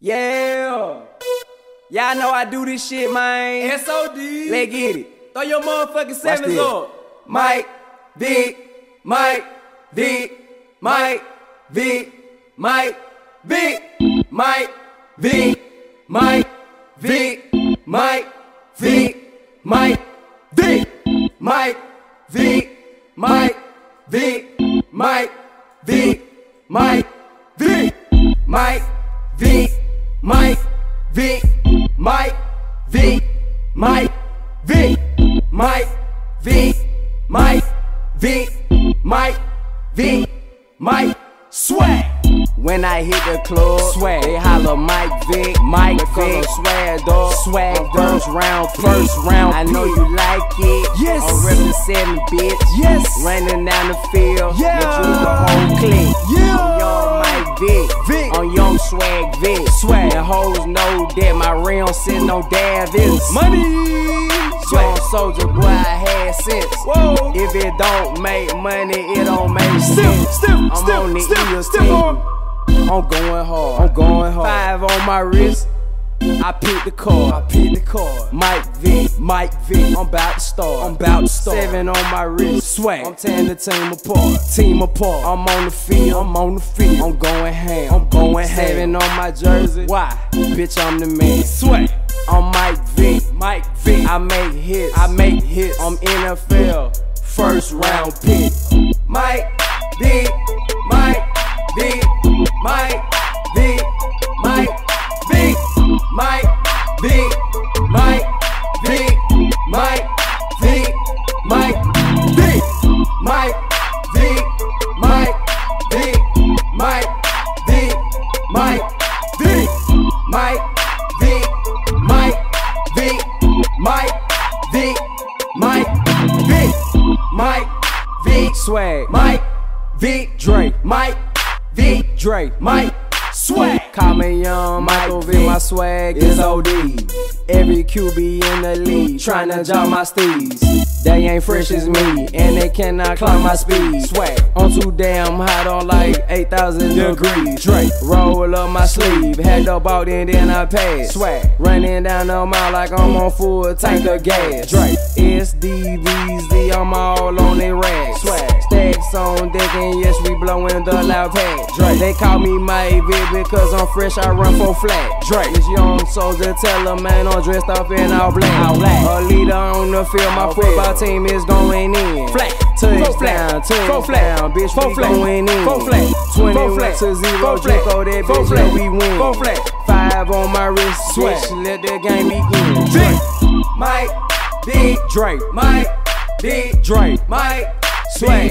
Yeah. Y'all know I do this shit, man. SOD. Let's get it. Throw your motherfucking sevens up. Mike, Vick, Mike, Vick, Mike, Vick, Mike, Vick, Mike, Vick, Mike, Vick, Mike, Vick, Mike, Vick, Mike, Vick, Mike, Vick, Mike, Vick, Mike, Vick, Mike, Mike, Vick, Mike, Vick, Mike, Vick, Mike, Vick, Mike, Vick, Mike, Vick, Mike, swag. When I hit the club, swag. They holler Mike Vick, Mike Vick, swag dog, swag dog. first round, first round. I know you like it. Yes. I'm representing, bitch. Yes. Running down the field. Yeah. You the whole clique. Swag Vic. Swag. And hoes know that my rim sitting on Davis. Money. Young Soulja, Boy, I had sense. Whoa. If it don't make money, it don't make Stiff, sense. stiff, I'm stiff, on the stiff, team. on. I'm going hard. I'm going hard. Five on my wrist. I pick the card. I pick the card. Mike Vick. Mike Vick. I'm about to start. I'm about to start. Seven on my wrist. Swag. I'm tearing the team apart. Team apart. I'm on the field. I'm on the field. I'm going ham. I'm going ham. Seven on my jersey. Why? Bitch, I'm the man. Swag. I'm Mike Vick. Mike Vick. I make hits. I make hits. I'm NFL. First round pick. Mike Vick. Mike Vick. Mike Mike Vick. Mike Vick. Mike Vick. Mike Vick. Mike Vick. Mike Vick. Mike Vick. Mike Vick. Mike Vick. Swag. Mike Vick. Drake. Mike Vick. Drake. Mike Swag. Call me young Michael Vick. My swag is OD. Every QB in the league tryna jog my steeds. They ain't fresh as me, and they cannot climb my speed. Swag. I'm too damn hot on like 8,000 degrees. Drake. Roll up my sleeve, had the bought and then I pass. Swag. Running down the mile like I'm on full tank of gas. Drake. SDVZ, I'm all on the rag. Swag. Stacks on deck and yes, we blowing the loud pad. Drake. They call me Mike Vick because I'm fresh, I run for flat. Drake. This young soldier tell a man I'm dressed up in all black. All black. A leader on the field, my football team is going in. Flat. Touchdown, Four flat. touchdown, bitch, Four we flat. going in. Four flat. 21 Four flat. to 0, Four flat. Draco, that Four bitch, flat. we win. Four flat. Five on my wrist, switch, let the game begin. Vick. Mike, Big Drake, Mike, Big Drake, Mike, Swag,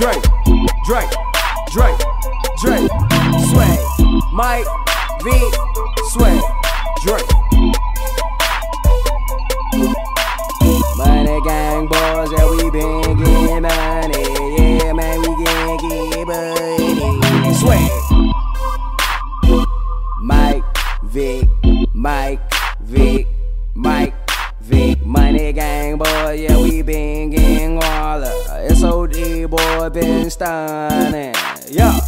Drake, Drake, Drake, Drake, Swag, Mike, Big, Swag, Drake. Money gang boys, yeah, we been getting money. Yeah, man, we can get money. Swag. Mike, Vick, Mike, Vick, Mike, Vick. Money gang boy, yeah, we been boy been stunning. Yeah.